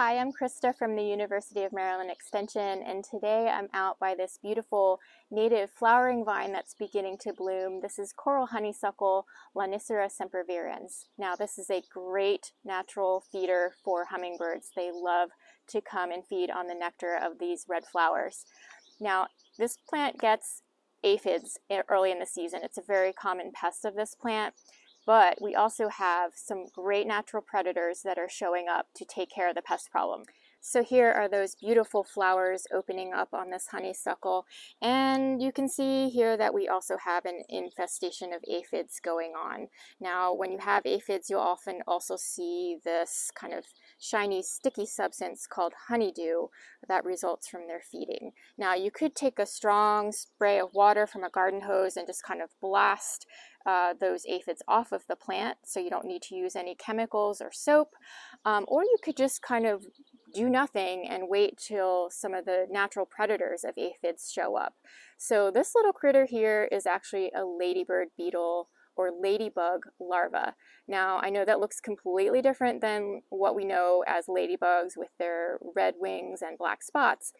Hi, I'm Krista from the University of Maryland Extension, and today I'm out by this beautiful native flowering vine that's beginning to bloom. This is coral honeysuckle Lonicera sempervirens. Now, this is a great natural feeder for hummingbirds. They love to come and feed on the nectar of these red flowers. Now, this plant gets aphids early in the season. It's a very common pest of this plant but we also have some great natural predators that are showing up to take care of the pest problem. So here are those beautiful flowers opening up on this honeysuckle. And you can see here that we also have an infestation of aphids going on. Now, when you have aphids, you'll often also see this kind of shiny, sticky substance called honeydew that results from their feeding. Now, you could take a strong spray of water from a garden hose and just kind of blast uh, those aphids off of the plant so you don't need to use any chemicals or soap. Um, or you could just kind of do nothing and wait till some of the natural predators of aphids show up. So this little critter here is actually a ladybird beetle or ladybug larva. Now, I know that looks completely different than what we know as ladybugs with their red wings and black spots,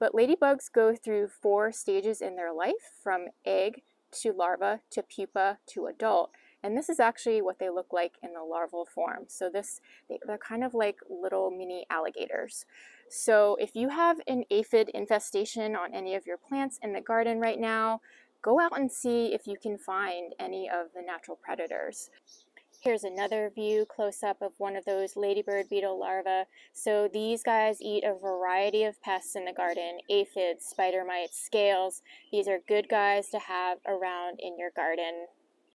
but ladybugs go through four stages in their life from egg to larva to pupa to adult. And this is actually what they look like in the larval form. So this, they're kind of like little mini alligators. So if you have an aphid infestation on any of your plants in the garden right now, go out and see if you can find any of the natural predators. Here's another view close up of one of those ladybird beetle larvae. So these guys eat a variety of pests in the garden, aphids, spider mites, scales. These are good guys to have around in your garden